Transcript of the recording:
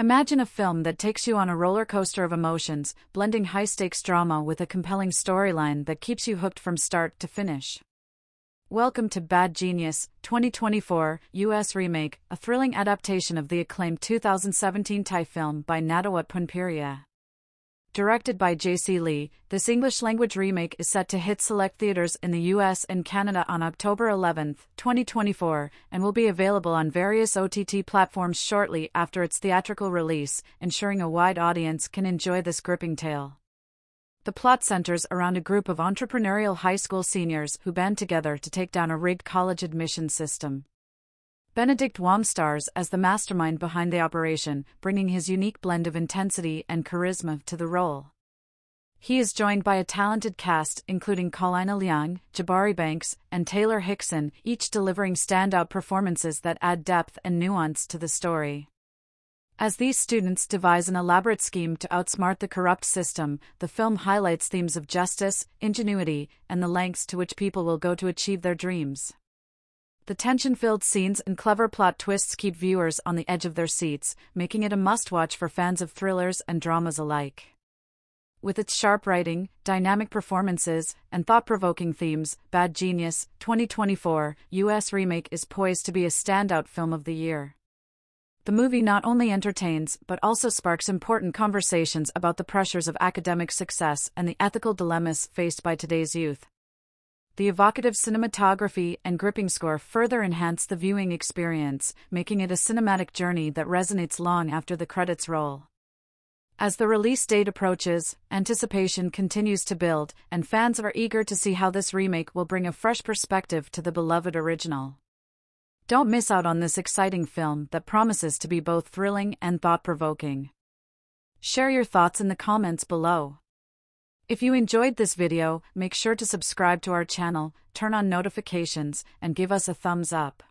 Imagine a film that takes you on a roller coaster of emotions, blending high stakes drama with a compelling storyline that keeps you hooked from start to finish. Welcome to Bad Genius, 2024, US remake, a thrilling adaptation of the acclaimed 2017 Thai film by Nattawut Poonpiriya. Directed by J.C. Lee, this English language remake is set to hit select theaters in the US and Canada on October 11, 2024, and will be available on various OTT platforms shortly after its theatrical release, ensuring a wide audience can enjoy this gripping tale. The plot centers around a group of entrepreneurial high school seniors who band together to take down a rigged college admission system. Benedict Wong stars as the mastermind behind the operation, bringing his unique blend of intensity and charisma to the role. He is joined by a talented cast including Callina Liang, Jabari Banks, and Taylor Hickson, each delivering standout performances that add depth and nuance to the story. As these students devise an elaborate scheme to outsmart the corrupt system, the film highlights themes of justice, ingenuity, and the lengths to which people will go to achieve their dreams. The tension filled scenes and clever plot twists keep viewers on the edge of their seats, making it a must watch for fans of thrillers and dramas alike. With its sharp writing, dynamic performances, and thought provoking themes, Bad Genius 2024 US remake is poised to be a standout film of the year. The movie not only entertains but also sparks important conversations about the pressures of academic success and the ethical dilemmas faced by today's youth. The evocative cinematography and gripping score further enhance the viewing experience, making it a cinematic journey that resonates long after the credits roll. As the release date approaches, anticipation continues to build, and fans are eager to see how this remake will bring a fresh perspective to the beloved original. Don't miss out on this exciting film that promises to be both thrilling and thought provoking. Share your thoughts in the comments below. If you enjoyed this video, make sure to subscribe to our channel, turn on notifications, and give us a thumbs up.